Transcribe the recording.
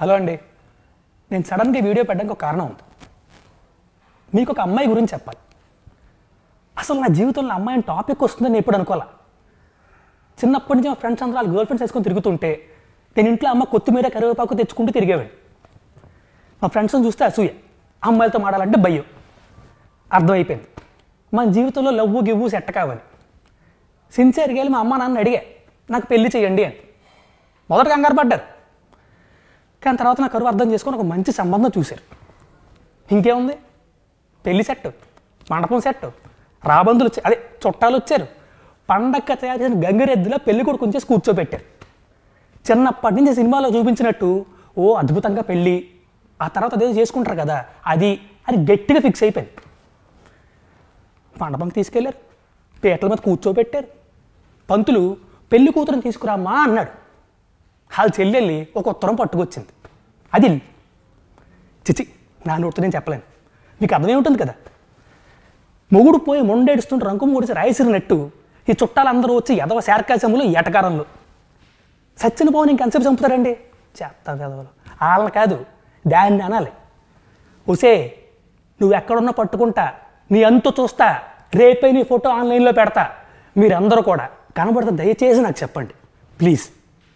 Hello అండి. నేను సడన్గా వీడియో పెట్టడానికి ఒక కారణం ఉంది. మీకు ఒక అమ్మాయి గురించి చెప్పాలి. అసలు నా జీవితంలో అమ్మాయిని టాపిక్ వస్తుందని నేను ఎప్పుడు అనుకోలే చిన్నప్పటి నుంచి మా ఫ్రెండ్స్ అందరూ వాళ్ళ గర్ల్ ఫ్రెండ్స్ వేసుకొని తిరుగుతుంటే నేను ఇంట్లో అమ్మ కొత్తిమీర కరివేపాకు తెచ్చుకుంటూ తిరిగేవాడిని. మా ఫ్రెండ్స్ని చూస్తే అసూయ. అమ్మాయిలతో మాడాలంటే భయం. అర్థమైపోయింది. మన జీవితంలో లవ్వు గివ్వు సెట్ కావాలి. సిన్సియర్గా వెళ్ళి మా అమ్మ నాన్న అడిగా నాకు పెళ్ళి చేయండి అని. మొదట కంగారు పడ్డారు. కానీ తర్వాత నా కరువు అర్థం చేసుకొని ఒక మంచి సంబంధం చూశారు. ఇంకేముంది? పెళ్ళి సెట్ మండపం సెట్ రాబందులు వచ్చారు అదే చుట్టాలు వచ్చారు. పండక్క తయారు చేసిన గంగిరెద్దులో పెళ్ళి కొడుకు ఉంచేసి కూర్చోబెట్టారు. చిన్నప్పటి నుంచి సినిమాలో చూపించినట్టు ఓ అద్భుతంగా పెళ్ళి ఆ తర్వాత అదేదో చేసుకుంటారు కదా అది అని గట్టిగా ఫిక్స్ అయిపోయింది. మండపం తీసుకెళ్ళారు పీటల మీద కూర్చోబెట్టారు. పంతులు పెళ్ళి కూతురుని తీసుకురామా అన్నాడు. వాళ్ళ చెల్లెళ్ళి ఒక ఉత్తరం పట్టుకొచ్చింది. అది చిచి నా నోటితో నేను చెప్పలేను. మీకు అర్థమే ఉంటుంది కదా? మొగుడు పోయి మొండేడుస్తుంటే రంకు ముడిచి రాయసిరినట్టు ఈ చుట్టాలందరూ వచ్చి ఎదవ శార్కాశములు ఎటకారంలో సచ్చిన పోవని ఇంకెంతసేపు చంపుతారండి చేస్తారు కదవలు వాళ్ళని కాదు దాన్ని అనాలి. ఒసే నువ్వు ఎక్కడున్నా పట్టుకుంటా నీ అంతు చూస్తా రేపే నీ ఫోటో ఆన్లైన్లో పెడతా. మీరందరూ కూడా కనబడితే దయచేసి నాకు చెప్పండి. Please.